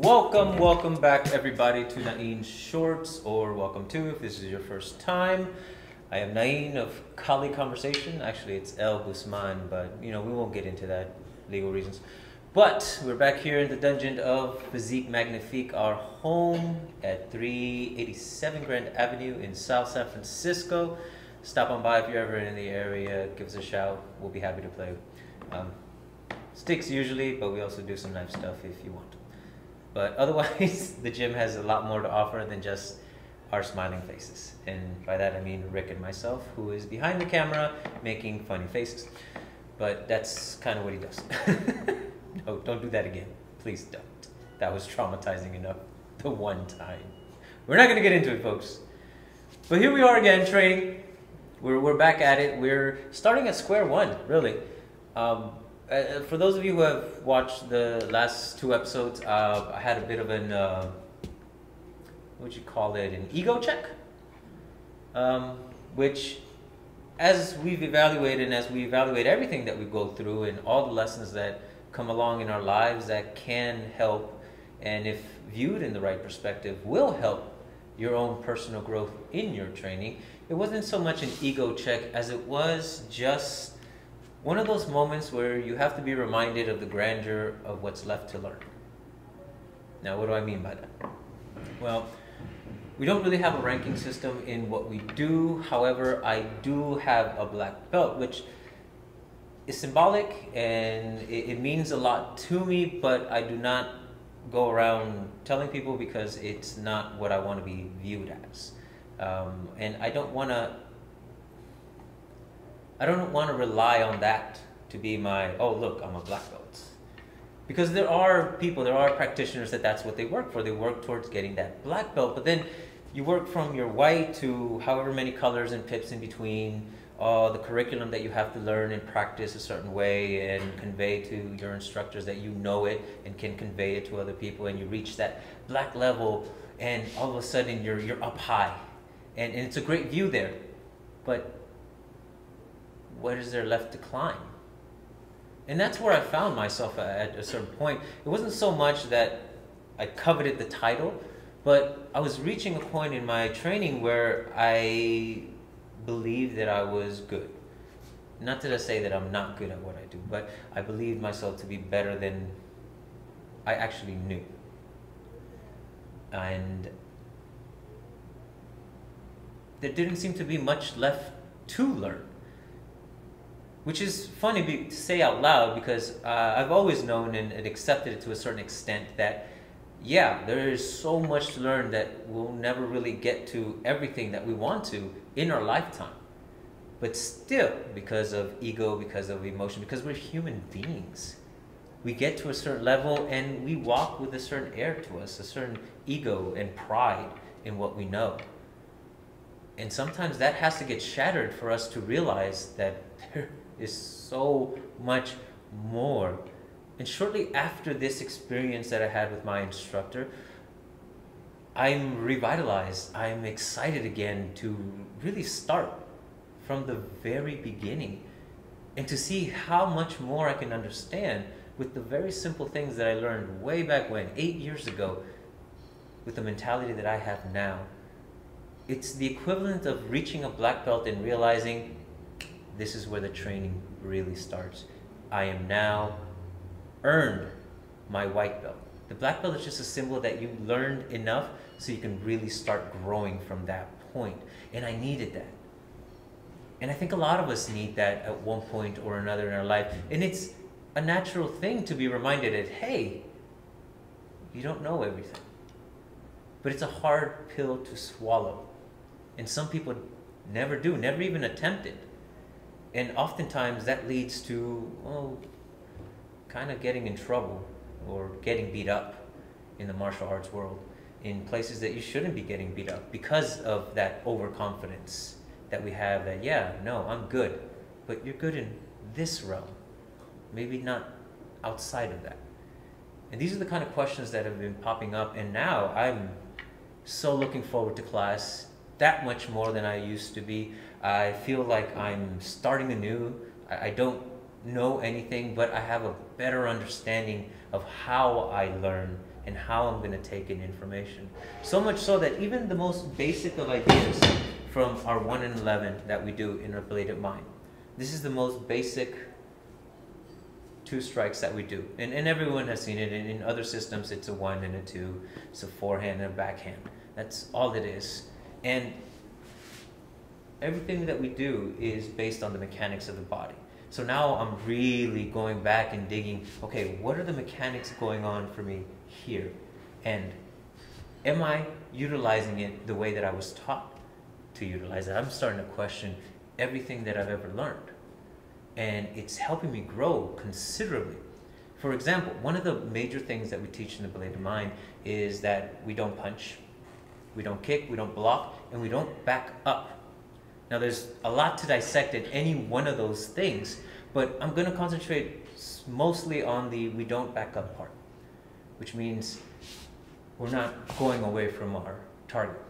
Welcome, welcome back everybody to Nain Shorts, or welcome to if this is your first time. I am Nain of Kali Konversation. Actually, it's El Guzman, but you know we won't get into that legal reasons. But we're back here in the dungeon of Physique Magnifique, our home at 387 Grand Avenue in South San Francisco. Stop on by if you're ever in the area. Give us a shout. We'll be happy to play. Um, sticks usually, but we also do some knife stuff if you want. But otherwise, the gym has a lot more to offer than just our smiling faces. And by that I mean Rick and myself, who is behind the camera making funny faces. But that's kind of what he does. no, don't do that again. Please don't. That was traumatizing enough the one time. We're not going to get into it, folks. But here we are again, training. We're, we're back at it. We're starting at square one, really. Um, uh, for those of you who have watched the last two episodes, uh, I had a bit of an, uh, what would you call it, an ego check? Um, which, as we've evaluated and as we evaluate everything that we go through and all the lessons that come along in our lives that can help, and if viewed in the right perspective, will help your own personal growth in your training, it wasn't so much an ego check as it was just one of those moments where you have to be reminded of the grandeur of what's left to learn. Now, what do I mean by that? Well, we don't really have a ranking system in what we do. However, I do have a black belt, which is symbolic and it, it means a lot to me, but I do not go around telling people because it's not what I want to be viewed as. Um, and I don't want to I don't want to rely on that to be my, oh, look, I'm a black belt. Because there are people, there are practitioners that that's what they work for. They work towards getting that black belt. But then you work from your white to however many colors and pips in between, uh, the curriculum that you have to learn and practice a certain way and convey to your instructors that you know it and can convey it to other people. And you reach that black level and all of a sudden you're, you're up high. And, and it's a great view there. But what is there left to climb? And that's where I found myself at a certain point. It wasn't so much that I coveted the title, but I was reaching a point in my training where I believed that I was good. Not that I say that I'm not good at what I do, but I believed myself to be better than I actually knew. And there didn't seem to be much left to learn which is funny to say out loud because uh, I've always known and, and, accepted it to a certain extent that, yeah, there is so much to learn that we'll never really get to everything that we want to in our lifetime. But still, because of ego, because of emotion, because we're human beings, we get to a certain level and we walk with a certain air to us, a certain ego and pride in what we know. And sometimes that has to get shattered for us to realize that there is so much more. And shortly after this experience that I had with my instructor, I'm revitalized. I'm excited again to really start from the very beginning and to see how much more I can understand with the very simple things that I learned way back when, eight years ago, with the mentality that I have now. It's the equivalent of reaching a black belt and realizing this is where the training really starts. I am now earned my white belt. The black belt is just a symbol that you learned enough so you can really start growing from that point. And I needed that. And I think a lot of us need that at one point or another in our life. And it's a natural thing to be reminded that, hey, you don't know everything. But it's a hard pill to swallow. And some people never do, never even attempt it and oftentimes that leads to well kind of getting in trouble or getting beat up in the martial arts world in places that you shouldn't be getting beat up because of that overconfidence that we have that yeah no i'm good but you're good in this realm maybe not outside of that. And these are the kind of questions that have been popping up and now i'm so looking forward to class that much more than i used to be I feel like I'm starting anew. I, I don't know anything, but I have a better understanding of how I learn and how I'm going to take in information. So much so that even the most basic of ideas from our 1 in 11 that we do in our bladed mind, this is the most basic two strikes that we do. And, and everyone has seen it. In, in other systems, it's a one and a two, it's a forehand and a backhand. That's all it is. And everything that we do is based on the mechanics of the body. So now I'm really going back and digging, okay, what are the mechanics going on for me here? And am I utilizing it the way that I was taught to utilize it? I'm starting to question everything that I've ever learned. And it's helping me grow considerably. For example, one of the major things that we teach in the Bladed Mind is that we don't punch, we don't kick, we don't block, and we don't back up. Now, there's a lot to dissect in any one of those things, but I'm going to concentrate mostly on the we don't back up part, which means we're not going away from our target.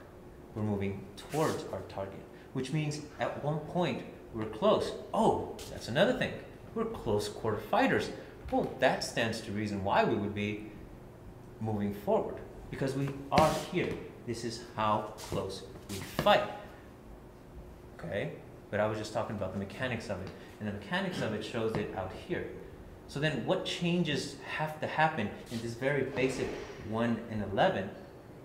We're moving towards our target, which means at one point we're close. Oh, that's another thing. We're close quarter fighters. Well, that stands to reason why we would be moving forward because we are here. This is how close we fight. Okay? But I was just talking about the mechanics of it. And the mechanics of it shows it out here. So then what changes have to happen in this very basic 1 and 11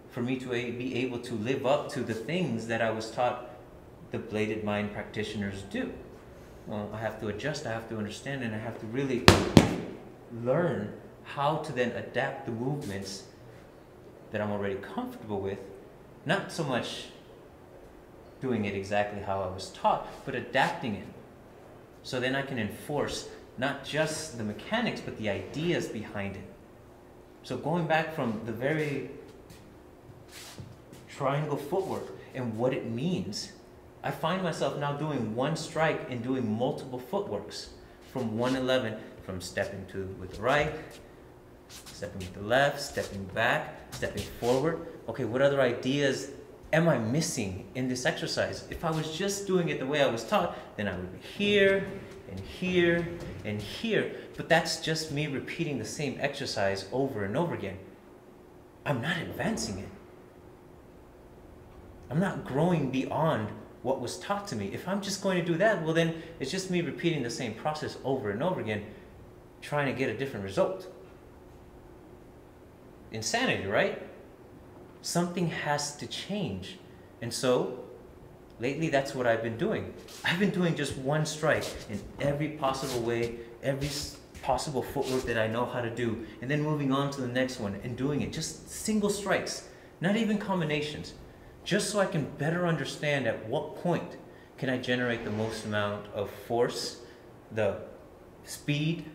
for me to be able to live up to the things that I was taught the bladed mind practitioners do? Well, I have to adjust, I have to understand, and I have to really learn how to then adapt the movements that I'm already comfortable with. Not so much doing it exactly how I was taught, but adapting it. So then I can enforce not just the mechanics, but the ideas behind it. So going back from the very triangle footwork and what it means, I find myself now doing one strike and doing multiple footworks from 111, from stepping to with the right, stepping with the left, stepping back, stepping forward. Okay, what other ideas am I missing in this exercise? If I was just doing it the way I was taught, then I would be here and here and here. But that's just me repeating the same exercise over and over again. I'm not advancing it. I'm not growing beyond what was taught to me. If I'm just going to do that, well, then it's just me repeating the same process over and over again, trying to get a different result. Insanity, right? something has to change. And so, lately, that's what I've been doing. I've been doing just one strike in every possible way, every possible footwork that I know how to do, and then moving on to the next one and doing it. Just single strikes, not even combinations, just so I can better understand at what point can I generate the most amount of force, the speed,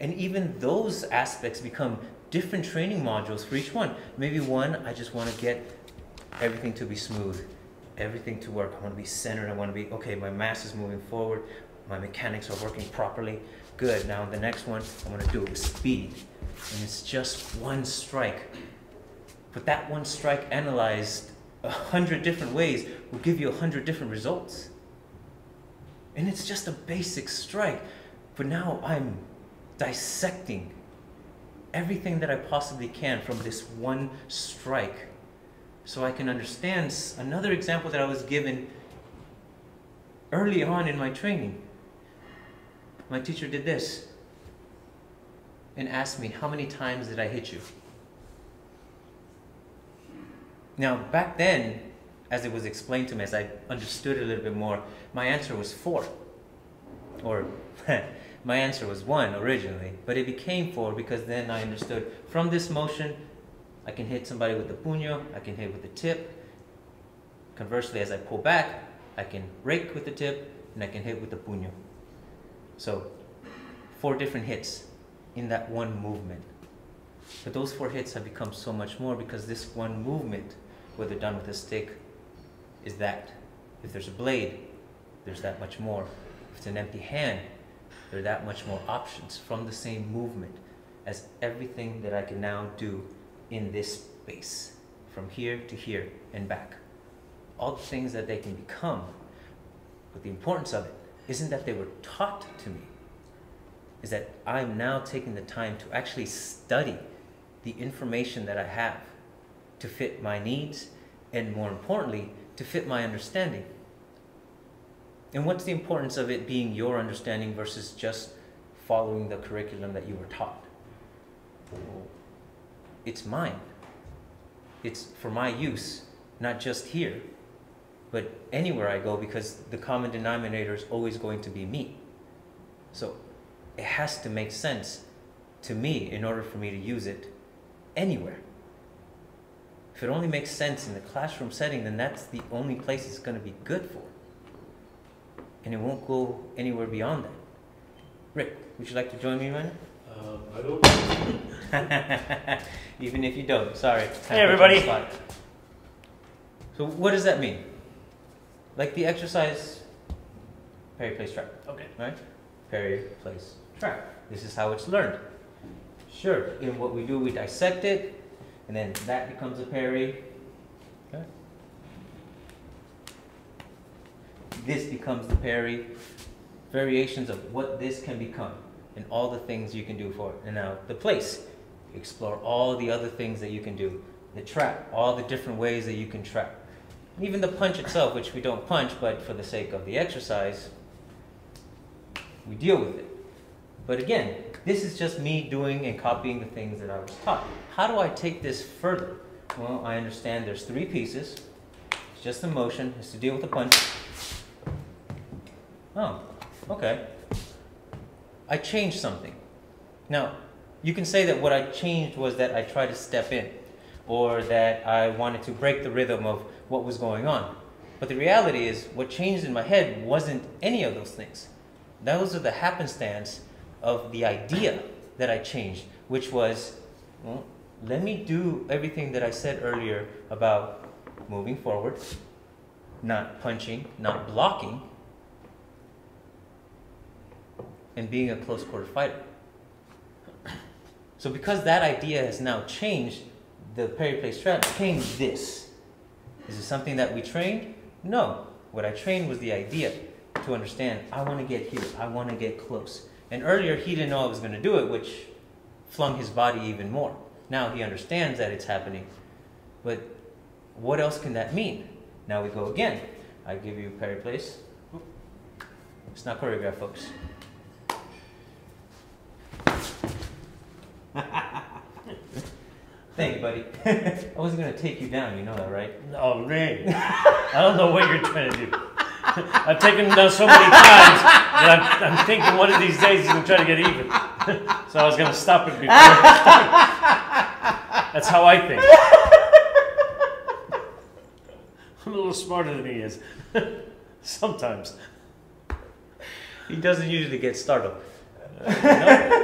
and even those aspects become different training modules for each one. Maybe one, I just want to get everything to be smooth, everything to work. I want to be centered. I want to be, okay, my mass is moving forward. My mechanics are working properly. Good. Now the next one, I want to do it with speed. And it's just one strike. But that one strike analyzed a hundred different ways will give you a hundred different results. And it's just a basic strike. But now I'm dissecting everything that I possibly can from this one strike so I can understand another example that I was given early on in my training. My teacher did this and asked me, How many times did I hit you? Now, back then, as it was explained to me, as I understood a little bit more, my answer was four. Or My answer was one originally, but it became four because then I understood from this motion, I can hit somebody with the puño, I can hit with the tip. Conversely, as I pull back, I can rake with the tip and I can hit with the puño. So, four different hits in that one movement. But those four hits have become so much more because this one movement, whether done with a stick, is that. If there's a blade, there's that much more. If it's an empty hand, there are that much more options from the same movement as everything that I can now do in this space, from here to here and back. All the things that they can become. But the importance of it isn't that they were taught to me, is that I'm now taking the time to actually study the information that I have to fit my needs and more importantly, to fit my understanding. And what's the importance of it being your understanding versus just following the curriculum that you were taught? It's mine. It's for my use, not just here, but anywhere I go because the common denominator is always going to be me. So it has to make sense to me in order for me to use it anywhere. If it only makes sense in the classroom setting, then that's the only place it's going to be good for. And it won't go anywhere beyond that. Rick, would you like to join me, man? Uh, I don't. Even if you don't, sorry. Hey, everybody. So, what does that mean? Like the exercise, parry plays track, Okay. right? parry plays track. This is how it's learned. Sure, in what we do, we dissect it, and then that becomes a parry. This becomes the parry. Variations of what this can become, and all the things you can do for it. And now the place. Explore all the other things that you can do. The trap, all the different ways that you can trap. Even the punch itself, which we don't punch, but for the sake of the exercise, we deal with it. But again, this is just me doing and copying the things that I was taught. How do I take this further? Well, I understand there's three pieces. It's just the motion, it's to deal with the punch. Oh, okay. I changed something. Now, you can say that what I changed was that I tried to step in, or that I wanted to break the rhythm of what was going on. But the reality is, what changed in my head wasn't any of those things. Those are the happenstance of the idea that I changed, which was, well, let me do everything that I said earlier about moving forward, not punching, not blocking, and being a close quarter fighter. So because that idea has now changed, the parry Play strat became this. Is it something that we trained? No. What I trained was the idea to understand, I want to get here, I want to get close. And earlier he didn't know I was going to do it, which flung his body even more. Now he understands that it's happening. But what else can that mean? Now we go again. I give you parry Place. It's not choreographed, folks. Thank you, buddy. I wasn't gonna take you down, you know that, right? Oh, man. I don't know what you're trying to do. I've taken him down so many times that I'm, I'm thinking one of these days he's going to try to get even. so I was going to stop it before. That's how I think. I'm a little smarter than he is. Sometimes. He doesn't usually get startled. It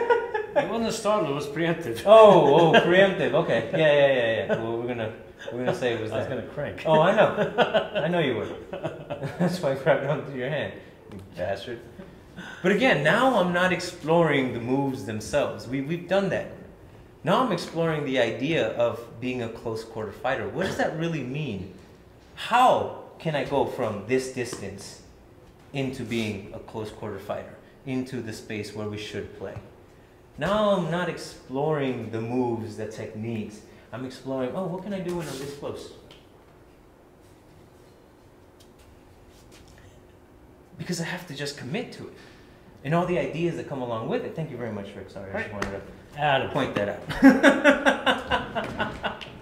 wasn't a startle, it was preemptive. Oh, oh, preemptive. Okay. Yeah, yeah, yeah, yeah. Well, we're gonna we're gonna say it was I was that. going to crank. Oh, I know. I know you would. That's why I grabbed onto your hand, you bastard. But again, now I'm not exploring the moves themselves. We, we've done that. Now I'm exploring the idea of being a close quarter fighter. What does that really mean? How can I go from this distance into being a close quarter fighter, into the space where we should play? Now I'm not exploring the moves, the techniques. I'm exploring, oh, what can I do when I'm this close? Because I have to just commit to it. And all the ideas that come along with it. Thank you very much, Rick. Sorry, I just wanted to point that out.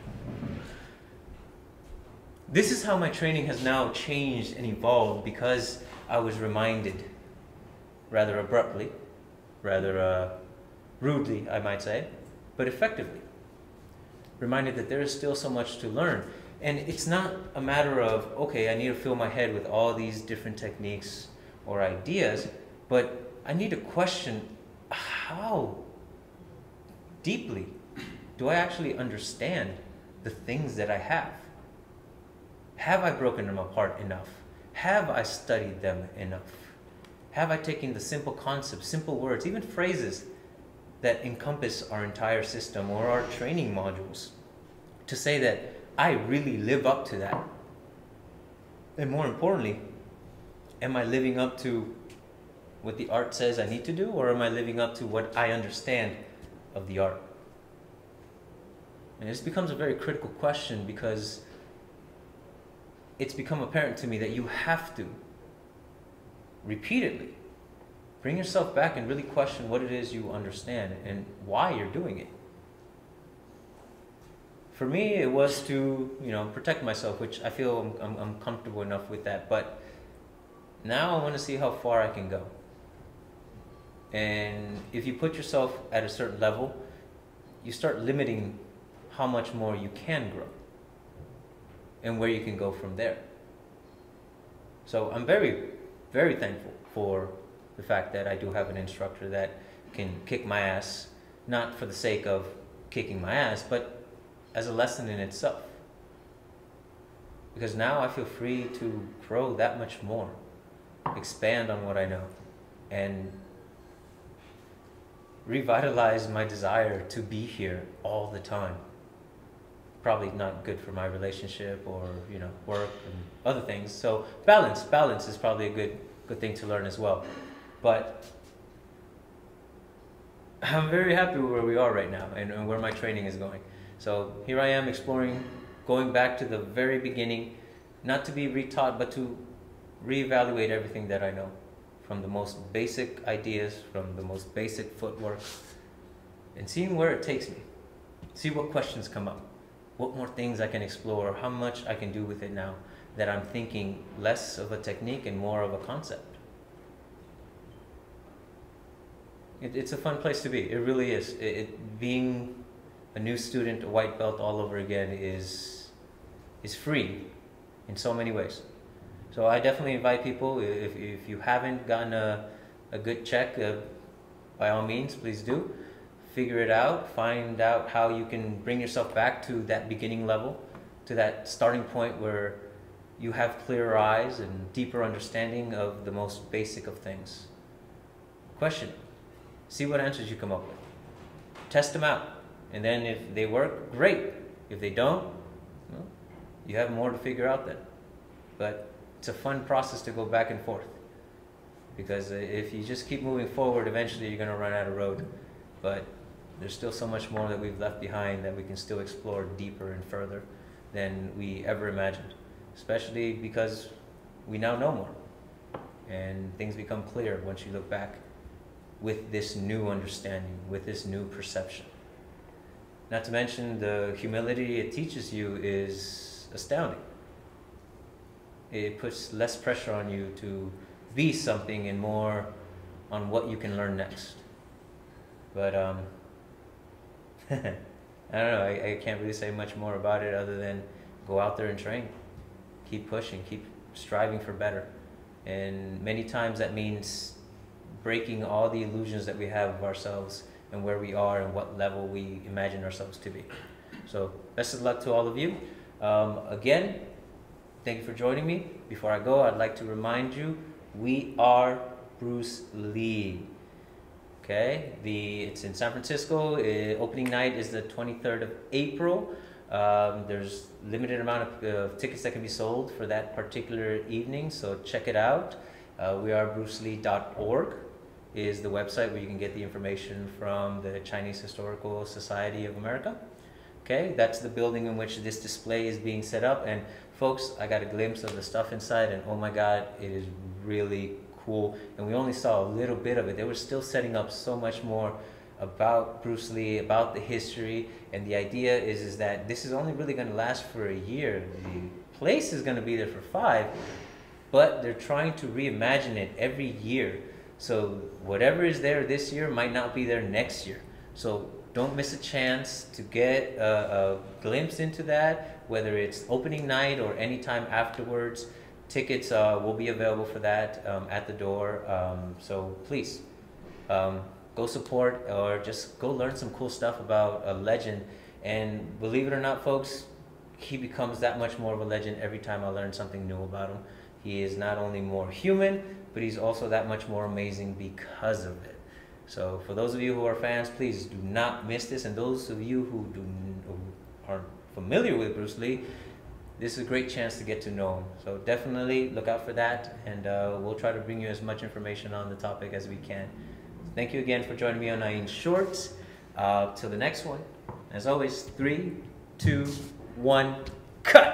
this is how my training has now changed and evolved because I was reminded, rather abruptly, rather uh, rudely, I might say, but effectively. Reminded that there is still so much to learn. And it's not a matter of, okay, I need to fill my head with all these different techniques or ideas, but I need to question how deeply do I actually understand the things that I have? Have I broken them apart enough? Have I studied them enough? Have I taken the simple concepts, simple words, even phrases that encompass our entire system or our training modules to say that I really live up to that? And more importantly, am I living up to what the art says I need to do, or am I living up to what I understand of the art? And this becomes a very critical question because it's become apparent to me that you have to repeatedly bring yourself back and really question what it is you understand and why you're doing it. For me, it was to you know protect myself, which I feel I'm, I'm, comfortable enough with that. But now I want to see how far I can go. And if you put yourself at a certain level, you start limiting how much more you can grow and where you can go from there. So I'm very, very thankful for the fact that I do have an instructor that can kick my ass, not for the sake of kicking my ass, but as a lesson in itself. Because now I feel free to grow that much more, expand on what I know, and revitalize my desire to be here all the time probably not good for my relationship or you know work and other things. So balance, balance is probably a good good thing to learn as well. But I'm very happy with where we are right now and, and where my training is going. So here I am exploring, going back to the very beginning, not to be retaught, but to reevaluate everything that I know, from the most basic ideas, from the most basic footwork, and seeing where it takes me. See what questions come up what more things I can explore, how much I can do with it now that I'm thinking less of a technique and more of a concept. It, it's a fun place to be. It really is. It, it, being a new student, a white belt all over again is is free in so many ways. So I definitely invite people if, if you haven't gotten a, a good check, uh, by all means, please do figure it out, find out how you can bring yourself back to that beginning level, to that starting point where you have clearer eyes and deeper understanding of the most basic of things. Question. See what answers you come up with. Test them out. And then if they work, great. If they don't, well, you have more to figure out then. But it's a fun process to go back and forth. Because uh, if you just keep moving forward, eventually you're going to run out of road. But there's still so much more that we've left behind that we can still explore deeper and further than we ever imagined, especially because we now know more. And things become clear once you look back with this new understanding, with this new perception. Not to mention the humility it teaches you is astounding. It puts less pressure on you to be something and more on what you can learn next. But um, I don't know. I, I can't really say much more about it other than go out there and train. Keep pushing, keep striving for better. And many times that means breaking all the illusions that we have of ourselves and where we are and what level we imagine ourselves to be. So, best of luck to all of you. Um, again, thank you for joining me. Before I go, I'd like to remind you we are Bruce Lee. Okay, the it's in San Francisco. Uh, opening night is the 23rd of April. Um, there's limited amount of tickets that can be sold for that particular evening, so check it out. Uh, we are brucelee.org is the website where you can get the information from the Chinese Historical Society of America. Okay, that's the building in which this display is being set up. And folks, I got a glimpse of the stuff inside, and oh my God, it is really cool, and we only saw a little bit of it. They were still setting up so much more about Bruce Lee, about the history, and the idea is is that this is only really going to last for a year. The place is going to be there for five, but they're trying to reimagine it every year. So whatever is there this year might not be there next year. So don't miss a chance to get a, a glimpse into that, whether it's opening night or anytime afterwards. Tickets uh, will be available for that um, at the door. Um, so please um, go support or just go learn some cool stuff about a legend. And believe it or not, folks, he becomes that much more of a legend every time I learn something new about him. He is not only more human, but he's also that much more amazing because of it. So for those of you who are fans, please do not miss this. And those of you who do who aren't familiar with Bruce Lee, this is a great chance to get to know him. So definitely look out for that, and uh, we'll try to bring you as much information on the topic as we can. Thank you again for joining me on Nain Shorts. Uh, till the next one, As always, three, two, one, cut.